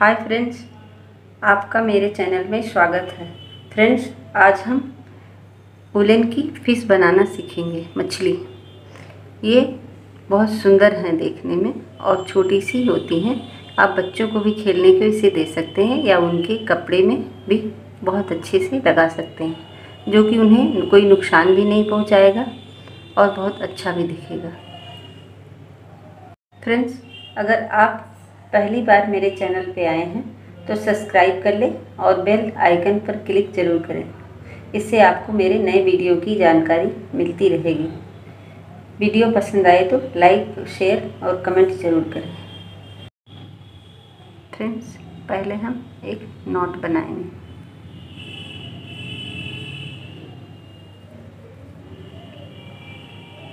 Hi friends, आपका मेरे channel में स्वागत है। फ्रेंड्स, आज हम उलन की फ़िश बनाना सीखेंगे, मछली। ये बहुत सुंदर हैं देखने में और छोटी सी होती हैं। आप बच्चों को भी खेलने को इसे दे सकते हैं या उनके कपड़े में भी बहुत अच्छे से लगा सकते हैं, जो कि उन्हें कोई नुकसान भी नहीं पहुंचाएगा और बहुत अच्छा भी दिखेगा। फ्रेंड्स, अगर आप पहली बार मेरे चैनल पे आए हैं तो सब्सक्राइब कर लें और बेल आइकन पर क्लिक ज़रूर करें। इससे आपको मेरे नए वीडियो की जानकारी मिलती रहेगी। वीडियो पसंद आए तो लाइक, शेयर और कमेंट ज़रूर करें। फ्रेंड्स, पहले हम एक नोट बनाएँगे।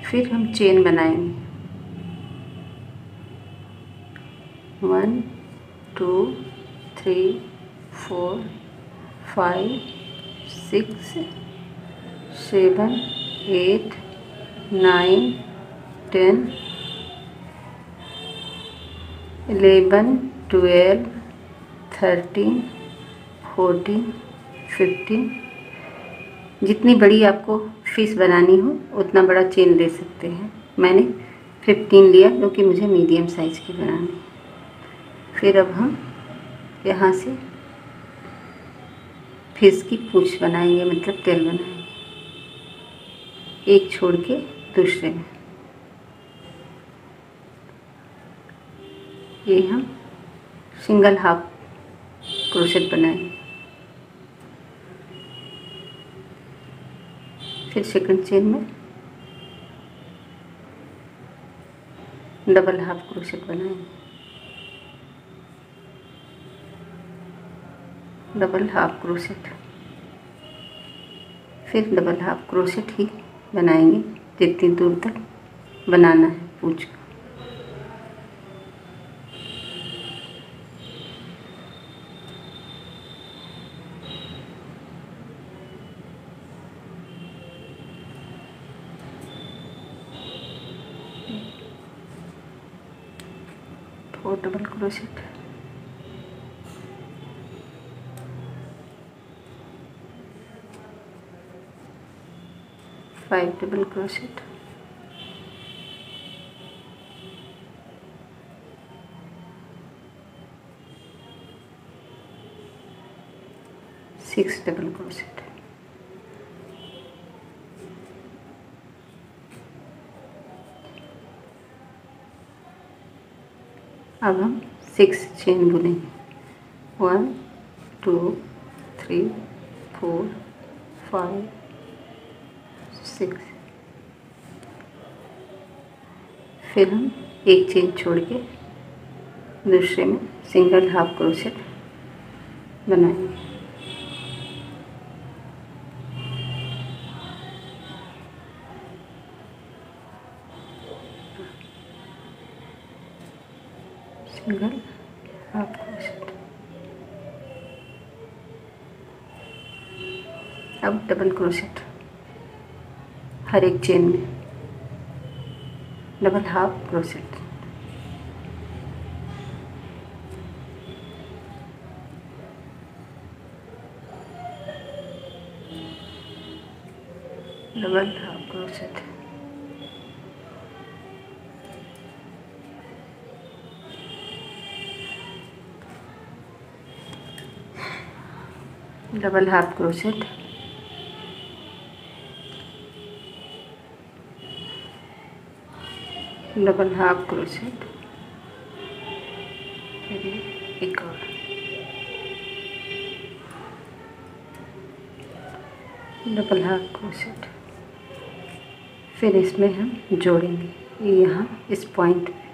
फिर हम चेन बनाएँगे। One two three four five six seven eight nine ten eleven twelve thirteen fourteen fifteen जितनी बड़ी आपको फ़िश बनानी हो, उतना बड़ा चेन ले सकते हैं। मैंने फिफ्टीन लिया क्योंकि मुझे मीडियम साइज़ की बनानी फिर अब हम यहाँ से फ़िश की पूछ बनाएँगे मतलब तेल बनाएँगे। एक छोड़ के दूसरे में। ये हम सिंगल हाफ़ क्रोशेट बनाएँगे। फिर सेकंड चेन में डबल हाफ़ क्रोशेट बनाएँगे। डबल हाफ़ क्रोशेट फिर डबल हाफ़ क्रोशेट ही बनाएँगे, जितनी दूर तक बनाना है पूछ। Double crochet five double crochet six double crochet अब हम सिक्स चेन बुनेंगे one two three four five six. फिर हम एक चेन छोड़ के दूसरे में सिंगल हाफ़ क्रोशेट बनाएँगे सिंगल हाफ़ क्रोशेट अब डबल क्रोशेट हर एक चेन में। Double half crochet double half crochet double half crochet double half crochet फिर एक और डबल हाफ़ क्रोशेट फिर इसमें हम जोड़ेंगे। यहाँ, इस पॉइंट पे।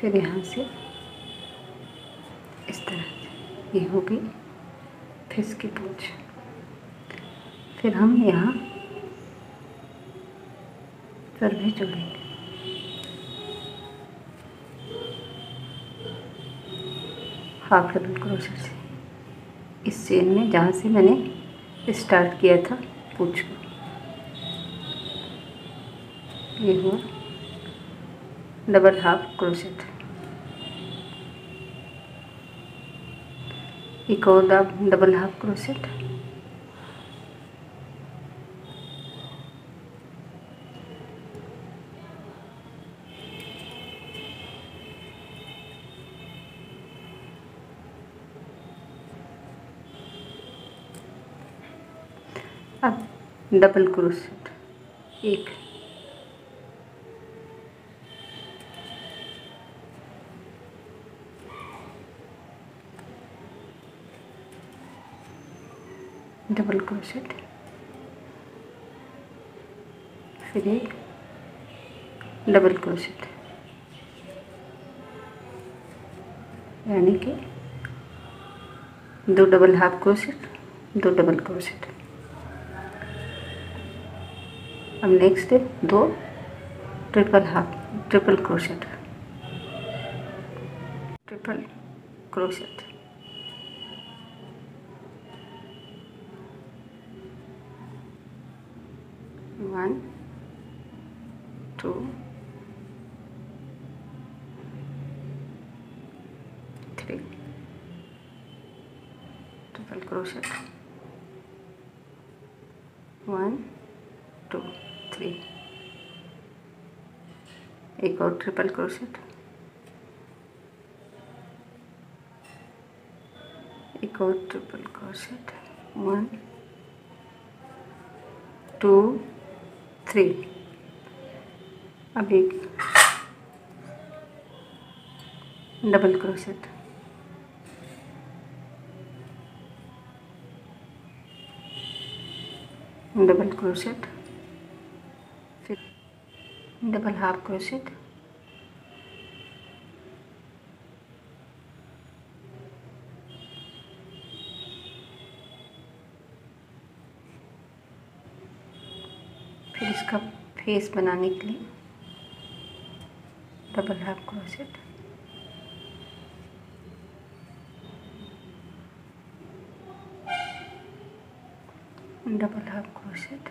फिर यहाँ से इस तरह से। ये होगी फिर इसकी पूछ। फिर हम यहाँ पर भी जोड़ेंगे हाफ़ डबल क्रोशेट से। इस चेन में जहाँ से मैंने स्टार्ट किया था पूछ को। ये हुआ डबल हाफ़ क्रोशेट एक और डबल हाफ़ क्रोसेट। अब डबल क्रोसेट एक। डबल क्रोशेट फिर एक डबल क्रोशेट यानी कि दो डबल हाफ़ क्रोशेट दो डबल क्रोशेट अब नेक्स्ट है दो triple half triple crochet triple crochet one two three triple crochet one two three एक और ट्रिपल क्रोशेट एक और triple crochet one two three अब एक डबल क्रोशेट डबल क्रोशेट फिर डबल हाफ़ क्रोशेट फिर इसका फेस बनाने के लिए double half crochet double half crochet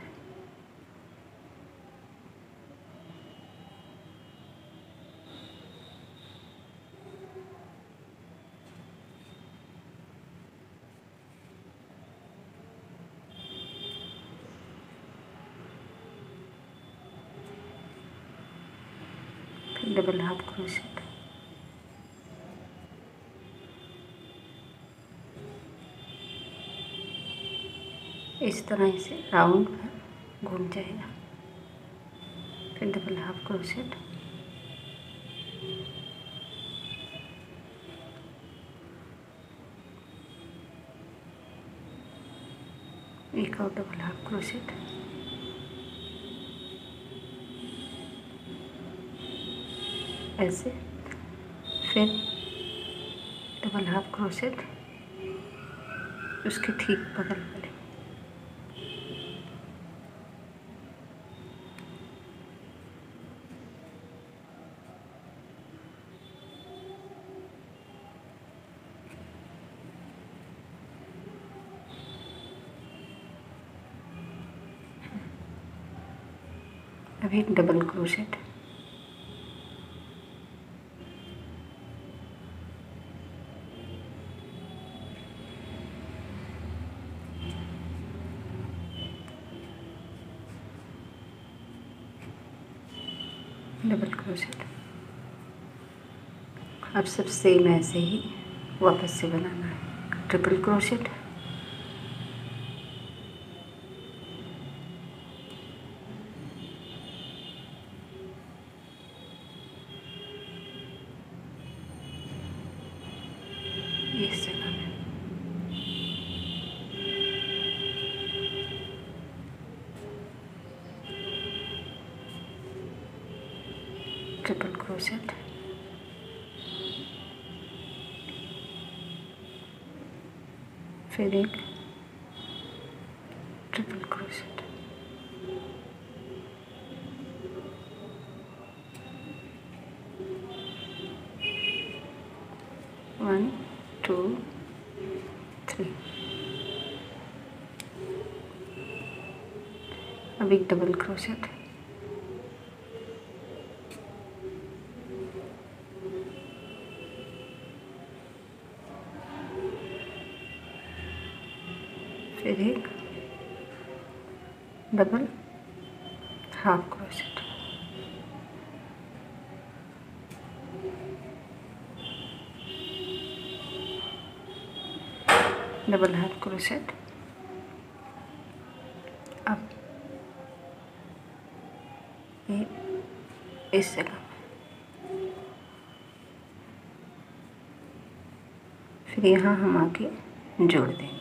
फिर डबल हाफ़ क्रोशेट इस तरह से राउंड घूम जाएगा। फिर डबल हाफ़ क्रोशेट एक और डबल हाफ़ क्रोशेट ऐसे। फिर डबल हाफ़ क्रोशेट उसके ठीक बगल वाले अभी डबल क्रोशेट डबल क्रोशेट अब सब सेम ऐसे ही वापस से बनाना है। ट्रिपल क्रोशेट इस जगह में क्रोशेट फिर एक triple crochet one two three अब एक डबल क्रोशेट फिर एक double half crochet double half crochet अब ये इस जगह फिर यहाँ हम आके जोड़ देंगे।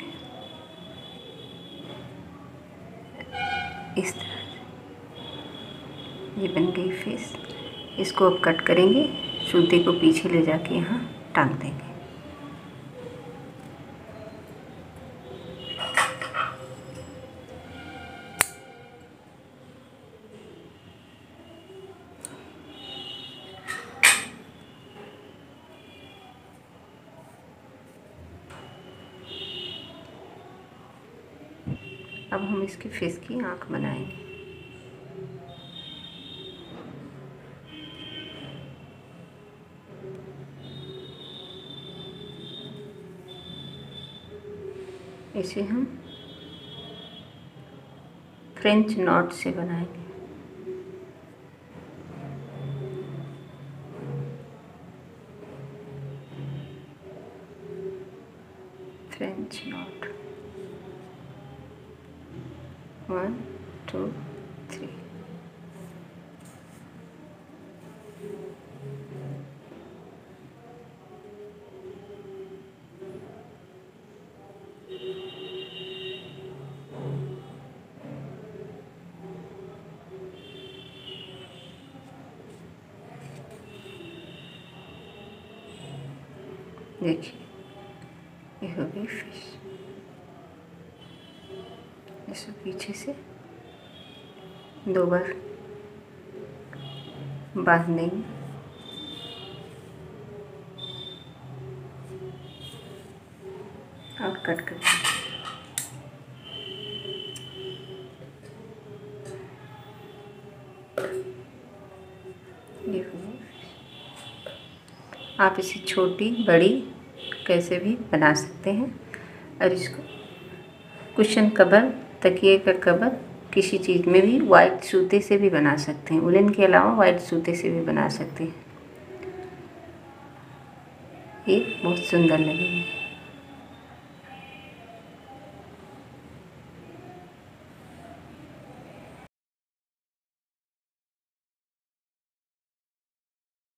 इस तरह ये बन गई फेस। इसको अब कट करेंगे। सूती को पीछे ले जाके यहाँ टांग देंगे। अब हम इसके फेस की आँख बनाएँगे। इसे हम फ्रेंच नॉट से बनाएँगे French knot one two three देखिए ये हो गई फ़िश। इसे पीछे से दो बार बाँध देंगे। और कट कर आप इसे छोटी, बड़ी कैसे भी बना सकते हैं। और इसको कुशन कवर तकिए का कवर किसी चीज़ में भी वाइट सूते से भी बना सकते हैं। उलन के अलावा वाइट सूते से भी बना सकते हैं। ये बहुत सुंदर लगेंगे।